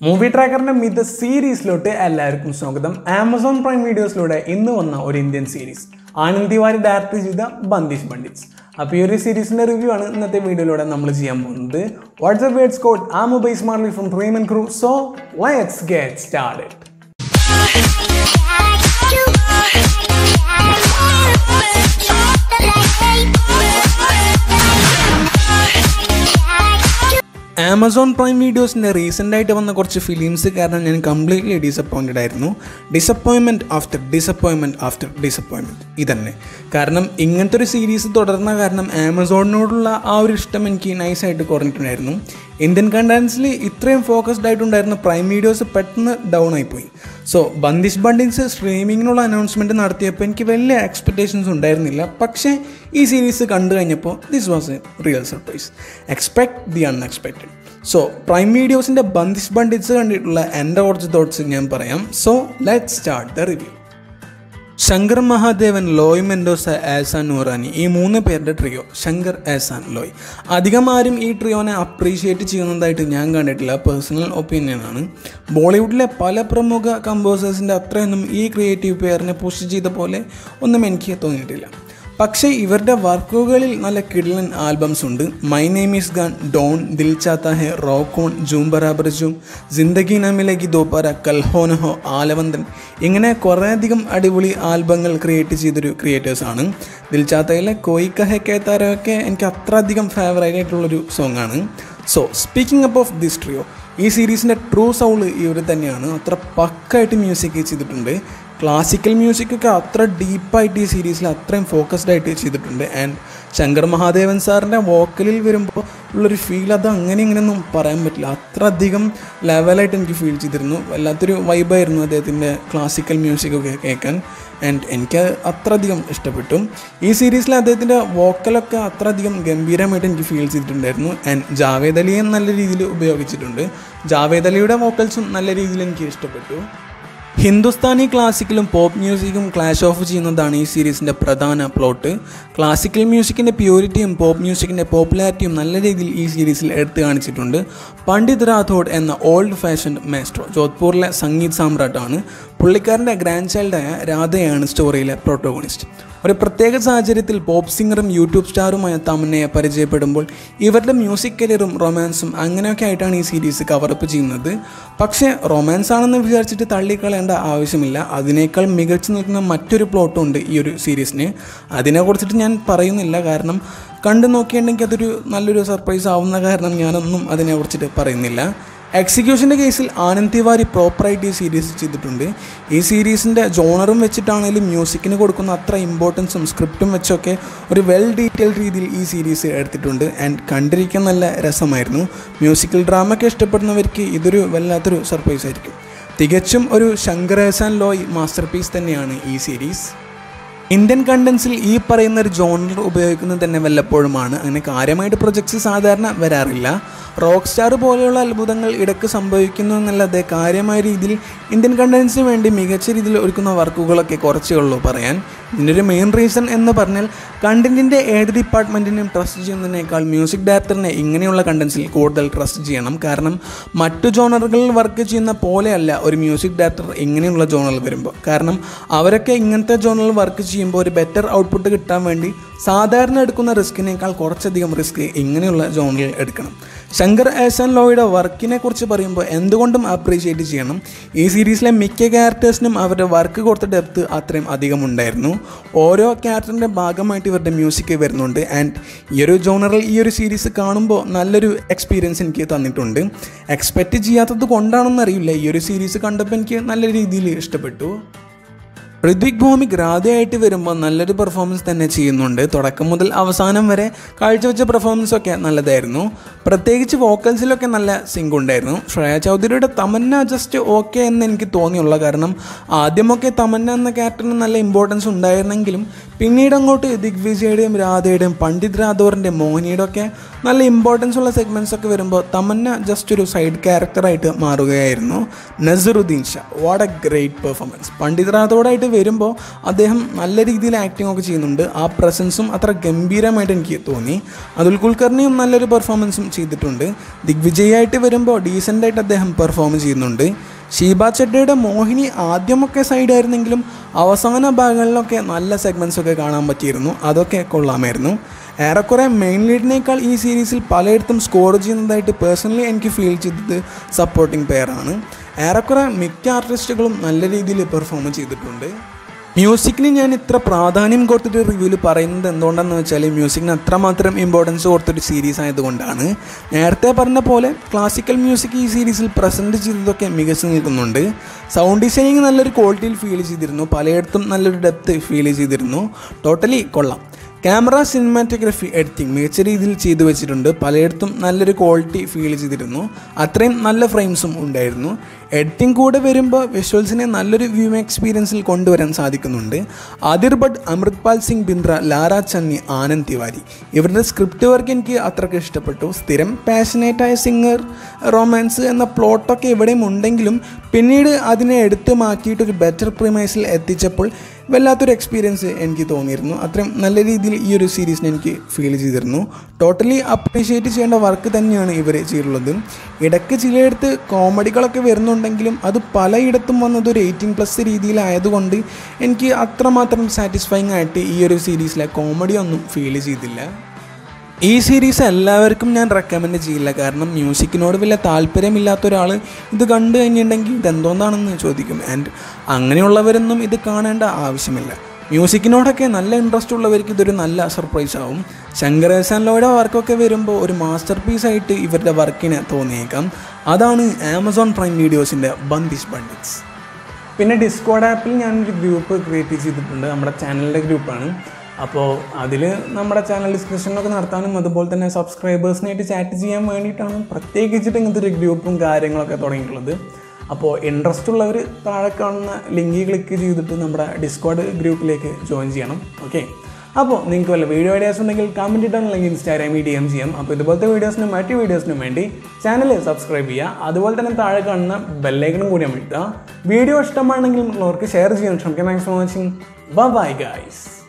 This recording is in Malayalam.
മൂവി ട്രാക്കറിന്റെ മിത സീരീസിലോട്ട് എല്ലാവർക്കും സ്വാഗതം. ആമസോൺ പ്രൈം വീഡിയോസിലൂടെ ഇന്ന് വന്ന ഒരു Indian series Anand Tiwari direct ചെയ്ത ബന്ദിഷ് ബണ്ടിറ്റ്സ് അപ്പോൾ ഈ ഒരു സീരീസിന്റെ റിവ്യൂ ആണ് ഇന്നത്തെ വീഡിയോയിലൂടെ നമ്മൾ ചെയ്യാൻ പോകുന്നത്. വാട്സ്ആപ്പ് വേർഡ്സ് കോഡ് ആ മൊബൈൽ മാർലി ഫ്രം പ്രീമൻ crew so let's get started Amazon prime വീഡിയോസിന്റെ recent ആയിട്ട് വന്ന കുറച്ച് ഫിലിംസ് കാരണം ഞാൻ കംപ്ലീറ്റ്ലി ഡിസപ്പോയിന്റഡ് ആയിരുന്നു. Disappointment after disappointment after disappointment ഇതന്നെ. കാരണം ഇങ്ങനത്തെ ഒരു സീരീസ് തുടർന്ന കാരണം ആമസോണിനോടുള്ള ആ ഒരു ഇഷ്ടം എനിക്ക് നൈസായിട്ട് കുറഞ്ഞിട്ടുണ്ടായിരുന്നു. ഇന്ത്യൻ കണ്ടൻസിൽ ഇത്രയും ഫോക്കസ്ഡ് ആയിട്ടുണ്ടായിരുന്ന പ്രൈം വീഡിയോസ് പെട്ടെന്ന് ഡൗൺ ആയിപ്പോയി. സോ ബന്ദിഷ് ബണ്ടിൻസ് സ്ട്രീമിങ്ങിനുള്ള അനൗൺസ്മെന്റ് നടത്തിയപ്പോൾ എനിക്ക് വലിയ എക്സ്പെക്റ്റേഷൻസ് ഉണ്ടായിരുന്നില്ല. പക്ഷേ ഈ സീരീസ് കണ്ടു കഴിഞ്ഞപ്പോൾ this was a real surprise expect the unexpected so Prime വീഡിയോസിന്റെ Bandish Bandits കണ്ടിട്ടുള്ള എന്റെ കുറച്ച് തോട്ട്സ് ഞാൻ പറയാം. So let start the review Shankar Mahadevan Loy Mendonsa Ehsaan Noorani ഈ മൂന്ന് പേരുടെ ട്രിയോ ശങ്കർ ആസാൻ ലോയ്. അധികം ആരും ഈ ട്രിയോനെ അപ്രീഷിയേറ്റ് ചെയ്യുന്നതായിട്ട് ഞാൻ കണ്ടിട്ടില്ല. പേഴ്സണൽ ഒപ്പീനിയനാണ് ബോളിവുഡിലെ പല പ്രമുഖ കമ്പോസേഴ്സിന്റെ അത്രയൊന്നും ഈ ക്രിയേറ്റീവ് പെയറിനെ പുഷ് ചെയ്ത പോലെ ഒന്നും എനിക്ക് തോന്നിയിട്ടില്ല. പക്ഷേ ഇവരുടെ വർക്കുകളിൽ നല്ല കിടിലൻ ആൽബംസ് ഉണ്ട്. My name is Khan Don Dil Chahta Hai Rock On zoom Barabar Jhoom Zindagi നമിലേക്ക് ദോപാര കൽഹോനഹോ Aalavandhan ഇങ്ങനെ കുറേയധികം അടിപൊളി ആൽബങ്ങൾ ക്രിയേറ്റ് ചെയ്തൊരു ക്രിയേറ്റേഴ്സാണ് ദിൽ ചാത്തയിലെ കോയി കഹെ കേത്താരൊക്കെ എനിക്ക് അത്ര അധികം ഫേവറേറ്റ് ആയിട്ടുള്ളൊരു ആണ്. So speaking up of this trio ഈ സീരീസിന്റെ ട്രൂ സൗണ്ട് ഇവർ തന്നെയാണ്. അത്ര പക്കായിട്ട് മ്യൂസിക് ചെയ്തിട്ടുണ്ട്. ക്ലാസിക്കൽ മ്യൂസിക്കൊക്കെ അത്ര ഡീപ്പായിട്ട് ഈ സീരീസിൽ അത്രയും ഫോക്കസ്ഡ് ആയിട്ട് ചെയ്തിട്ടുണ്ട്. ആൻഡ് ശങ്കർ മഹാദേവൻ സാറിന്റെ വോക്കലിൽ വരുമ്പോൾ ഉള്ളൊരു ഫീൽ അത് അങ്ങനെ ഇങ്ങനെയൊന്നും പറയാൻ പറ്റില്ല. അത്ര അധികം ലെവലായിട്ട് എനിക്ക് ഫീൽ ചെയ്തിരുന്നു. വല്ലാത്തൊരു വൈബായിരുന്നു അദ്ദേഹത്തിന്റെ ക്ലാസിക്കൽ മ്യൂസിക്കൊക്കെ കേൾക്കാൻ. ആൻഡ് എനിക്ക് അത്ര അധികം ഇഷ്ടപ്പെട്ടു. ഈ സീരീസിൽ അദ്ദേഹത്തിന്റെ വോക്കലൊക്കെ അത്ര അധികം ഗംഭീരമായിട്ട് എനിക്ക് ഫീൽ ചെയ്തിട്ടുണ്ടായിരുന്നു. ആൻഡ് ജാവേദ് അലിയെ നല്ല രീതിയിൽ ഉപയോഗിച്ചിട്ടുണ്ട്. ജാവേദ് അലിയുടെ വോക്കൽസും നല്ല രീതിയിൽ എനിക്ക് ഇഷ്ടപ്പെട്ടു. ഹിന്ദുസ്ഥാനി ക്ലാസിക്കലും പോപ്പ് മ്യൂസിക്കും ക്ലാഷ് ഓഫ് ചെയ്യുന്നതാണ് ഈ സീരീസിന്റെ പ്രധാന പ്ലോട്ട് ക്ലാസിക്കൽ മ്യൂസിക്കിന്റെ പ്യൂരിറ്റിയും പോപ്പ് മ്യൂസിക്കിന്റെ പോപ്പുലാരിറ്റിയും നല്ല രീതിയിൽ ഈ സീരീസിൽ എടുത്തു കാണിച്ചിട്ടുണ്ട്. പണ്ഡിത് റാഥോഡ് എന്ന ഓൾഡ് ഫാഷൻ മേസ്ട്രോ ജോധ്പൂരിലെ സംഗീത് സാമ്രാട്ടാണ്. പുള്ളിക്കാരന്റെ ഗ്രാൻഡ് ചൈൽഡായ രാധയാണ് സ്റ്റോറിയിലെ പ്രോട്ടോഗണിസ്റ്റ് ഒരു പ്രത്യേക സാഹചര്യത്തിൽ പോപ്പ് സിംഗറും യൂട്യൂബ് സ്റ്റാറുമായ തമന്നയെ പരിചയപ്പെടുമ്പോൾ ഇവരുടെ മ്യൂസിക് കരിയറും റൊമാൻസും അങ്ങനെയൊക്കെ ആയിട്ടാണ് ഈ സീരീസ് കവറപ്പ് ചെയ്യുന്നത്. പക്ഷേ റൊമാൻസ് ആണെന്ന് വിചാരിച്ചിട്ട് തള്ളിക്കളയേണ്ട ആവശ്യമില്ല. അതിനേക്കാൾ മികച്ചു നിൽക്കുന്ന മറ്റൊരു പ്ലോട്ടും ഉണ്ട് ഈ ഒരു സീരീസിന് അതിനെക്കുറിച്ചിട്ട് ഞാൻ പറയുന്നില്ല. കാരണം കണ്ടു നോക്കിയിട്ടുണ്ടെങ്കിൽ അതൊരു നല്ലൊരു സർപ്രൈസ് ആവുന്ന കാരണം ഞാനൊന്നും അതിനെക്കുറിച്ചിട്ട് പറയുന്നില്ല. എക്സിക്യൂഷന്റെ കേസിൽ ആനന്ദ് തിവാരി പ്രോപ്പറായിട്ട് ഈ സീരീസ് ചെയ്തിട്ടുണ്ട്. ഈ സീരീസിന്റെ ജോണറും വെച്ചിട്ടാണെങ്കിലും മ്യൂസിക്കിന് കൊടുക്കുന്ന അത്ര ഇമ്പോർട്ടൻസും സ്ക്രിപ്റ്റും വെച്ചൊക്കെ ഒരു വെൽ ഡീറ്റെയിൽഡ് രീതിയിൽ ഈ സീരീസ് എടുത്തിട്ടുണ്ട്. ആൻഡ് കണ്ടിരിക്കാൻ നല്ല രസമായിരുന്നു. മ്യൂസിക്കൽ ഡ്രാമ ഇഷ്ടപ്പെടുന്നവർക്ക് ഇതൊരു വല്ലാത്തൊരു സർപ്രൈസ് ആയിരിക്കും. തികച്ചും ഒരു ശങ്കരേസാൻ ലോയ് മാസ്റ്റർ പീസ് തന്നെയാണ് ഈ സീരീസ് ഇന്ത്യൻ കണ്ടൻസിൽ ഈ പറയുന്ന ഒരു ജോണർ ഉപയോഗിക്കുന്നത് തന്നെ വല്ലപ്പോഴുമാണ്. അങ്ങനെ കാര്യമായിട്ട് പ്രൊജക്ട്സ് സാധാരണ വരാറില്ല. റോക്ക് സ്റ്റാർ പോലെയുള്ള അത്ഭുതങ്ങൾ ഇടയ്ക്ക് സംഭവിക്കുന്നു എന്നല്ലാതെ കാര്യമായ രീതിയിൽ ഇന്ത്യൻ കണ്ടൻസിന് വേണ്ടി മികച്ച രീതിയിൽ ഒരുക്കുന്ന വർക്കുകളൊക്കെ കുറച്ചേ ഉള്ളൂ പറയാൻ. ഇതിന്റെ മെയിൻ റീസൺ എന്ന് പറഞ്ഞാൽ കണ്ടന്റിന്റെ ഏത് ഡിപ്പാർട്ട്മെന്റിനും ട്രസ്റ്റ് ചെയ്യുന്നതിനേക്കാൾ മ്യൂസിക് ഡയറക്ടറിനെ ഇങ്ങനെയുള്ള കണ്ടൻസിൽ കൂടുതൽ ട്രസ്റ്റ് ചെയ്യണം. കാരണം മറ്റു ജോണറുകളിൽ വർക്ക് ചെയ്യുന്ന പോലെയല്ല ഒരു മ്യൂസിക് ഡയറക്ടർ ഇങ്ങനെയുള്ള ജോണറിൽ വരുമ്പോൾ കാരണം അവരൊക്കെ ഇങ്ങനത്തെ ജോണറിൽ വർക്ക് ചെയ്യുമ്പോൾ ഒരു ബെറ്റർ ഔട്ട്പുട്ട് കിട്ടാൻ വേണ്ടി സാധാരണ എടുക്കുന്ന റിസ്കിനേക്കാൾ കുറച്ചധികം റിസ്ക് ഇങ്ങനെയുള്ള ജോണിൽ എടുക്കണം. ശങ്കർ ആസാൻ ലോയുടെ വർക്കിനെ കുറിച്ച് പറയുമ്പോൾ എന്തുകൊണ്ടും അപ്രീഷിയേറ്റ് ചെയ്യണം. ഈ സീരീസിലെ മിക്ക ക്യാരക്ടേഴ്സിനും അവരുടെ വർക്ക് കൊടുത്ത ഡെപ്ത് അത്രയും അധികം ഉണ്ടായിരുന്നു. ഓരോ ക്യാരക്ടറിന്റെ ഭാഗമായിട്ട് ഇവരുടെ മ്യൂസിക് വരുന്നുണ്ട്. ആൻഡ് ഈ ഒരു ജോണറിൽ ഈ ഒരു സീരീസ് കാണുമ്പോൾ നല്ലൊരു എക്സ്പീരിയൻസ് എനിക്ക് തന്നിട്ടുണ്ട്. എക്സ്പെക്റ്റ് ചെയ്യാത്തത് കൊണ്ടാണെന്നറിയില്ല ഈ ഒരു സീരീസ് കണ്ടപ്പോൾ എനിക്ക് നല്ല രീതിയിൽ ഇഷ്ടപ്പെട്ടു. ഋത്വിക് ഭൂമിക് രാധയായിട്ട് വരുമ്പോൾ നല്ലൊരു പെർഫോമൻസ് തന്നെ ചെയ്യുന്നുണ്ട്. തുടക്കം മുതൽ അവസാനം വരെ കാഴ്ചവെച്ച പെർഫോമൻസ് ഒക്കെ നല്ലതായിരുന്നു. പ്രത്യേകിച്ച് വോക്കൽസിലൊക്കെ നല്ല സിങ്ക് ഉണ്ടായിരുന്നു. ശ്രേയ ചൗധരിയുടെ തമന്ന ജസ്റ്റ് ഓക്കെ എന്ന് എനിക്ക് തോന്നിയുള്ള കാരണം ആദ്യമൊക്കെ തമന്ന എന്ന ക്യാരക്ടറിന് നല്ല ഇമ്പോർട്ടൻസ് ഉണ്ടായിരുന്നെങ്കിലും പിന്നീട് അങ്ങോട്ട് ദിഗ്വിജയുടെയും രാധയുടെയും പണ്ഡിത് രാധോറിന്റെ മോഹിനിയുടെ ഒക്കെ നല്ല ഇമ്പോർട്ടൻസ് ഉള്ള സെഗ്മെന്റ്സ് ഒക്കെ വരുമ്പോൾ തമന്ന ജസ്റ്റ് ഒരു സൈഡ് ക്യാരക്ടറായിട്ട് മാറുകയായിരുന്നു. Naseeruddin Shah. What a great performance Pandit രാഥോടായിട്ട് വരുമ്പോൾ അദ്ദേഹം നല്ല രീതിയിൽ ആക്ടിംഗ് ഒക്കെ ചെയ്യുന്നുണ്ട്. ആ പ്രസൻസും അത്ര ഗംഭീരമായിട്ട് എനിക്ക് തോന്നി. അതുൽ കുൽക്കർണിയും നല്ലൊരു പെർഫോമൻസും ചെയ്തിട്ടുണ്ട്. ദിഗ്വിജയായിട്ട് വരുമ്പോൾ ഡീസന്റായിട്ട് അദ്ദേഹം പെർഫോം ചെയ്യുന്നുണ്ട്. ഷീബ ചെഡ്ഡയുടെ മോഹിനി ആദ്യമൊക്കെ സൈഡായിരുന്നെങ്കിലും അവസാന ഭാഗങ്ങളിലൊക്കെ നല്ല സെഗ്മെന്റ്സ് ഒക്കെ കാണാൻ പറ്റിയിരുന്നു. അതൊക്കെ കൊള്ളാമായിരുന്നു. ഏറെക്കുറെ മെയിൻ ലീഡിനേക്കാൾ ഈ സീരീസിൽ പലയിടത്തും സ്കോർ ചെയ്യുന്നതായിട്ട് പേഴ്സണലി എനിക്ക് ഫീൽ ചെയ്തത് സപ്പോർട്ടിംഗ് പെയറാണ് ഏറെക്കുറെ മിക്ക ആർട്ടിസ്റ്റുകളും നല്ല രീതിയിൽ പെർഫോം ചെയ്തിട്ടുണ്ട്. മ്യൂസിക്കിന് ഞാൻ ഇത്ര പ്രാധാന്യം കൊടുത്തിട്ട് റിവ്യൂവിൽ പറയുന്നത് എന്തുകൊണ്ടെന്ന് വെച്ചാൽ മ്യൂസിക്കിന് അത്രമാത്രം ഇമ്പോർട്ടൻസ് കൊടുത്തൊരു സീരീസ് ആയതുകൊണ്ടാണ്. നേരത്തെ പറഞ്ഞ പോലെ ക്ലാസിക്കൽ മ്യൂസിക് ഈ സീരീസിൽ പ്രസന്റ് ചെയ്തതൊക്കെ മികച്ചു നിൽക്കുന്നുണ്ട്. സൗണ്ട് ഡിസൈനിങ് നല്ലൊരു ക്വാളിറ്റിയിൽ ഫീൽ ചെയ്തിരുന്നു. പലയിടത്തും നല്ലൊരു ഡെപ്ത് ഫീൽ ചെയ്തിരുന്നു. ടോട്ടലി കൊള്ളാം. ക്യാമറ സിനിമാറ്റോഗ്രഫി എഡിറ്റിംഗ് മികച്ച രീതിയിൽ ചെയ്തു വെച്ചിട്ടുണ്ട്. പലയിടത്തും നല്ലൊരു ക്വാളിറ്റി ഫീൽ ചെയ്തിരുന്നു. അത്രയും നല്ല ഫ്രെയിംസും ഉണ്ടായിരുന്നു. എഡിറ്റിംഗ് കൂടെ വരുമ്പോൾ വിഷ്വൽസിനെ നല്ലൊരു വ്യൂ എക്സ്പീരിയൻസിൽ കൊണ്ടുവരാൻ സാധിക്കുന്നുണ്ട്. ആദിർ ഭട്ട് അമൃത്പാൽ സിംഗ് ബിന്ദ്ര ലാര ചന്നി ആനന്ദ് തിവാരി. ഇവരുടെ സ്ക്രിപ്റ്റ് വർക്ക് എനിക്ക് അത്രയ്ക്ക് ഇഷ്ടപ്പെട്ടു. സ്ഥിരം പാഷനേറ്റായ സിംഗർ റൊമാൻസ് എന്ന പ്ലോട്ടൊക്കെ എവിടെയും ഉണ്ടെങ്കിലും പിന്നീട് അതിനെ എടുത്തു മാറ്റിയിട്ട് ഒരു ബെറ്റർ പ്രിമൈസിൽ എത്തിച്ചപ്പോൾ വല്ലാത്തൊരു എക്സ്പീരിയൻസ് എനിക്ക് തോന്നിയിരുന്നു. അത്രയും നല്ല രീതിയിൽ ഈ ഒരു സീരീസിനെ എനിക്ക് ഫീൽ ചെയ്തിരുന്നു. ടോട്ടലി അപ്രീഷിയേറ്റ് ചെയ്യേണ്ട വർക്ക് തന്നെയാണ് ഇവർ ചെയ്തിട്ടുള്ളത്. ഇടയ്ക്ക് ചിലയിടത്ത് കോമഡികളൊക്കെ വരുന്നുണ്ടെങ്കിലും അത് പലയിടത്തും വന്നത് ഒരു എയ്റ്റീൻ പ്ലസ് രീതിയിലായതുകൊണ്ട് എനിക്ക് അത്രമാത്രം സാറ്റിസ്ഫൈങ് ആയിട്ട് ഈ ഒരു സീരീസിലെ കോമഡി ഒന്നും ഫീൽ ചെയ്തില്ല. ഈ സീരീസ് എല്ലാവർക്കും ഞാൻ റെക്കമെൻഡ് ചെയ്യില്ല. കാരണം മ്യൂസിക്കിനോട് വലിയ താല്പര്യമില്ലാത്ത ഒരാൾ ഇത് കണ്ടു കഴിഞ്ഞിട്ടുണ്ടെങ്കിൽ ഇതെന്തോന്നാണെന്ന് ചോദിക്കും. ആൻഡ് അങ്ങനെയുള്ളവരൊന്നും ഇത് കാണേണ്ട ആവശ്യമില്ല. മ്യൂസിക്കിനോടൊക്കെ നല്ല ഇൻട്രസ്റ്റ് ഉള്ളവർക്ക് ഇതൊരു നല്ല സർപ്രൈസ് ആവും. ലോയുടെ വർക്കൊക്കെ വരുമ്പോൾ ഒരു മാസ്റ്റർ പീസായിട്ട് ഇവരുടെ വർക്കിനെ തോന്നിയേക്കാം. അതാണ് ആമസോൺ പ്രൈം വീഡിയോസിന്റെ ബന്ദിഷ് ബണ്ടിറ്റ്സ് പിന്നെ ഡിസ്കോഡ് ആപ്പിൽ ഞാനൊരു ഗ്രൂപ്പ് ക്രിയേറ്റ് ചെയ്തിട്ടുണ്ട്. നമ്മുടെ ചാനലിന്റെ ഗ്രൂപ്പാണ് അപ്പോൾ അതിൽ നമ്മുടെ ചാനൽ ഡിസ്കഷനൊക്കെ നടത്താനും അതുപോലെ തന്നെ സബ്സ്ക്രൈബേഴ്സിനായിട്ട് ചാറ്റ് ചെയ്യാൻ വേണ്ടിയിട്ടാണ് പ്രത്യേകിച്ചിട്ട് ഇങ്ങനത്തെ ഒരു ഗ്രൂപ്പും കാര്യങ്ങളൊക്കെ തുടങ്ങിയിട്ടുള്ളത്. അപ്പോൾ ഇൻട്രസ്റ്റ് ഉള്ളവർ താഴെ കാണുന്ന ലിങ്ക് ക്ലിക്ക് ചെയ്തിട്ട് നമ്മുടെ ഡിസ്കോഡ് ഗ്രൂപ്പിലേക്ക് ജോയിൻ ചെയ്യണം. ഓക്കെ അപ്പോൾ നിങ്ങൾക്ക് വല്ല വീഡിയോ ഐഡിയാസ് ഉണ്ടെങ്കിൽ കമന്റ് ഇട്ടാൽ അല്ലെങ്കിൽ ഇൻസ്റ്റാഗ്രാമിൽ ഡി എം ചെയ്യാം. അപ്പോൾ ഇതുപോലത്തെ വീഡിയോസിനും മറ്റു വീഡിയോസിനും വേണ്ടി ചാനൽ സബ്സ്ക്രൈബ് ചെയ്യുക. അതുപോലെ തന്നെ താഴെ കാണുന്ന ബെല്ലൈക്കണും കൂടി അമർത്തുക. വീഡിയോ ഇഷ്ടമാണെങ്കിൽ ഉള്ളവർക്ക് ഷെയർ ചെയ്യാൻ ശ്രമിക്കാം. Thanks for watching bye guys